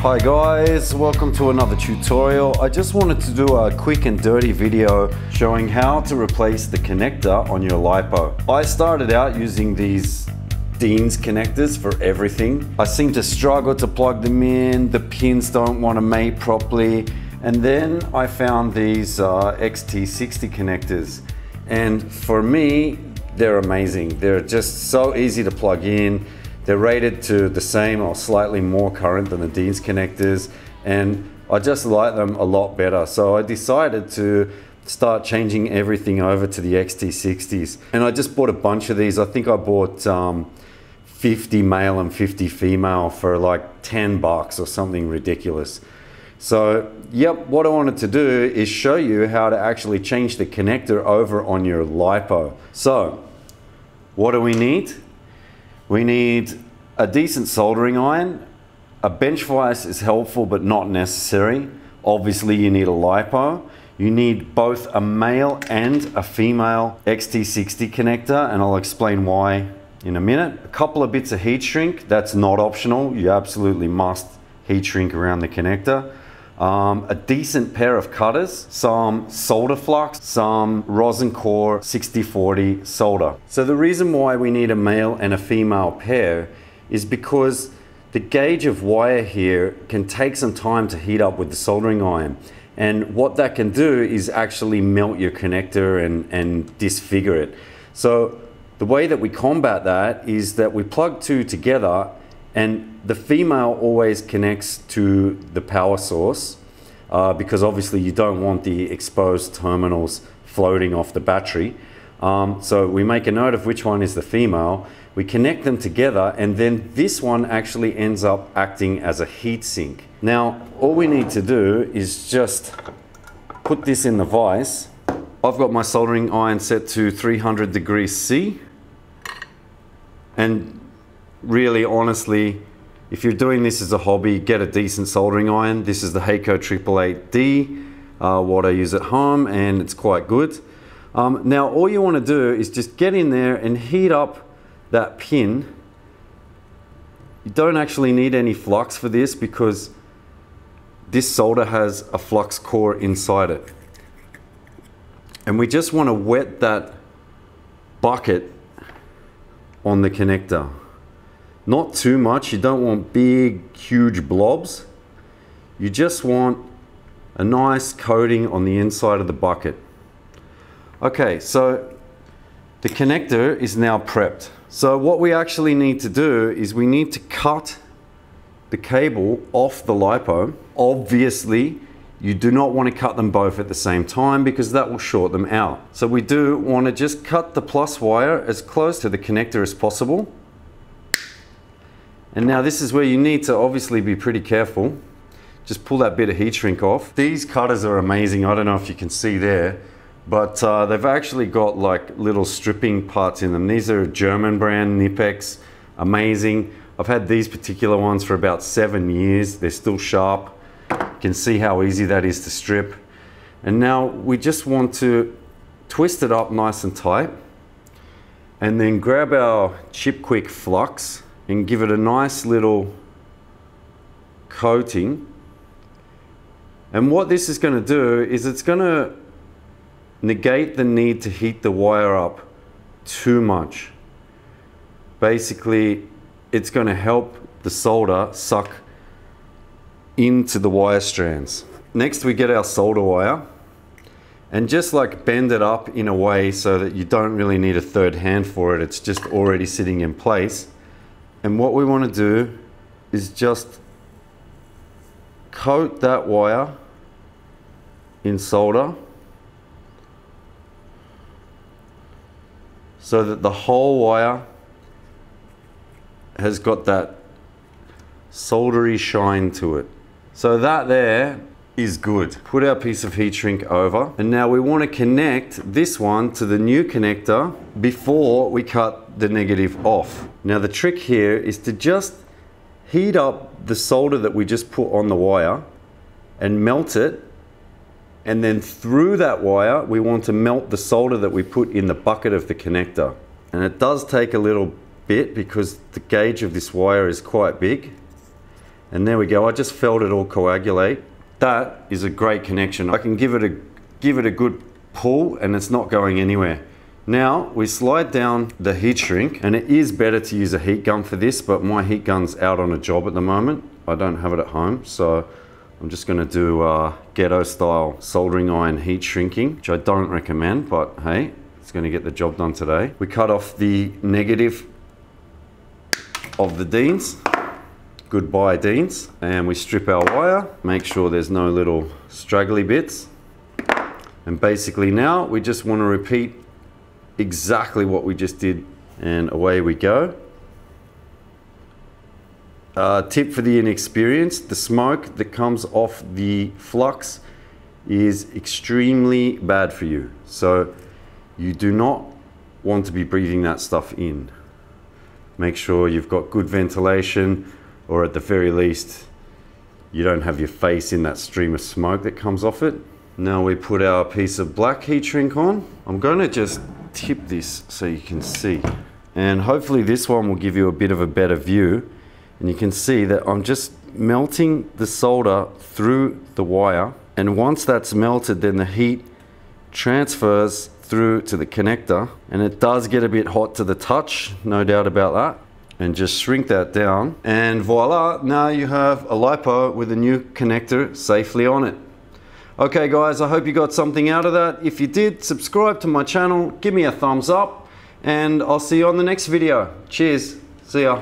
Hi guys, welcome to another tutorial. I just wanted to do a quick and dirty video showing how to replace the connector on your LiPo. I started out using these Dean's connectors for everything. I seem to struggle to plug them in, the pins don't want to mate properly, and then I found these uh, XT60 connectors. And for me, they're amazing. They're just so easy to plug in. They're rated to the same or slightly more current than the Dean's connectors, and I just like them a lot better. So I decided to start changing everything over to the XT60s. And I just bought a bunch of these. I think I bought um, 50 male and 50 female for like 10 bucks or something ridiculous. So, yep, what I wanted to do is show you how to actually change the connector over on your LiPo. So, what do we need? We need a decent soldering iron. A bench vise is helpful but not necessary. Obviously, you need a LiPo. You need both a male and a female XT60 connector, and I'll explain why in a minute. A couple of bits of heat shrink, that's not optional. You absolutely must heat shrink around the connector. Um, a decent pair of cutters, some solder flux, some rosin core 6040 solder. So the reason why we need a male and a female pair is because the gauge of wire here can take some time to heat up with the soldering iron. And what that can do is actually melt your connector and, and disfigure it. So the way that we combat that is that we plug two together and the female always connects to the power source uh, because obviously you don't want the exposed terminals floating off the battery. Um, so we make a note of which one is the female, we connect them together and then this one actually ends up acting as a heat sink. Now all we need to do is just put this in the vise. I've got my soldering iron set to 300 degrees C and really, honestly, if you're doing this as a hobby, get a decent soldering iron. This is the Hakko 888D, uh, what I use at home, and it's quite good. Um, now, all you want to do is just get in there and heat up that pin. You don't actually need any flux for this because this solder has a flux core inside it. And we just want to wet that bucket on the connector. Not too much, you don't want big, huge blobs. You just want a nice coating on the inside of the bucket. Okay, so the connector is now prepped. So what we actually need to do is we need to cut the cable off the LiPo. Obviously, you do not want to cut them both at the same time because that will short them out. So we do want to just cut the plus wire as close to the connector as possible. And now this is where you need to obviously be pretty careful. Just pull that bit of heat shrink off. These cutters are amazing. I don't know if you can see there, but uh, they've actually got like little stripping parts in them. These are German brand Knipex, amazing. I've had these particular ones for about seven years. They're still sharp. You can see how easy that is to strip. And now we just want to twist it up nice and tight and then grab our Chip Quik flux and give it a nice little coating. And what this is going to do is it's going to negate the need to heat the wire up too much. Basically, it's going to help the solder suck into the wire strands. Next we get our solder wire and just like bend it up in a way so that you don't really need a third hand for it. It's just already sitting in place. And what we want to do is just coat that wire in solder so that the whole wire has got that soldery shine to it. So that there is good. Put our piece of heat shrink over and now we want to connect this one to the new connector before we cut the negative off. Now the trick here is to just heat up the solder that we just put on the wire and melt it. And then through that wire, we want to melt the solder that we put in the bucket of the connector. And it does take a little bit because the gauge of this wire is quite big. And there we go, I just felt it all coagulate. That is a great connection. I can give it a, give it a good pull and it's not going anywhere. Now we slide down the heat shrink and it is better to use a heat gun for this, but my heat gun's out on a job at the moment. I don't have it at home, so I'm just gonna do uh, ghetto style soldering iron heat shrinking, which I don't recommend, but hey, it's gonna get the job done today. We cut off the negative of the Deans. Goodbye Deans. And we strip our wire, make sure there's no little straggly bits. And basically now we just wanna repeat exactly what we just did and away we go. Uh, tip for the inexperienced, the smoke that comes off the flux is extremely bad for you. So you do not want to be breathing that stuff in. Make sure you've got good ventilation or at the very least you don't have your face in that stream of smoke that comes off it. Now we put our piece of black heat shrink on. I'm going to just tip this so you can see. And hopefully this one will give you a bit of a better view. And you can see that I'm just melting the solder through the wire. And once that's melted, then the heat transfers through to the connector. And it does get a bit hot to the touch, no doubt about that. And just shrink that down. And voila, now you have a LiPo with a new connector safely on it. Okay guys, I hope you got something out of that. If you did, subscribe to my channel, give me a thumbs up, and I'll see you on the next video. Cheers, see ya.